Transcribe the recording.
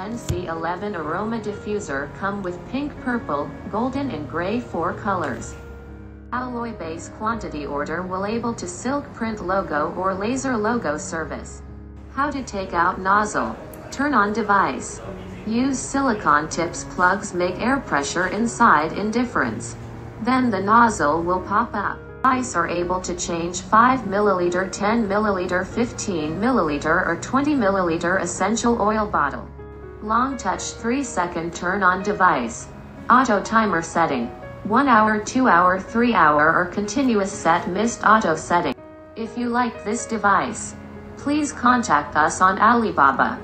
NC11 Aroma Diffuser come with pink, purple, golden and gray four colors. Alloy base quantity order will able to silk print logo or laser logo service. How to take out nozzle. Turn on device. Use silicon tips plugs make air pressure inside indifference. Then the nozzle will pop up. Device are able to change 5 milliliter, 10 milliliter, 15 milliliter or 20 milliliter essential oil bottle. Long touch 3 second turn on device. Auto timer setting. 1 hour, 2 hour, 3 hour or continuous set missed auto setting. If you like this device, please contact us on Alibaba.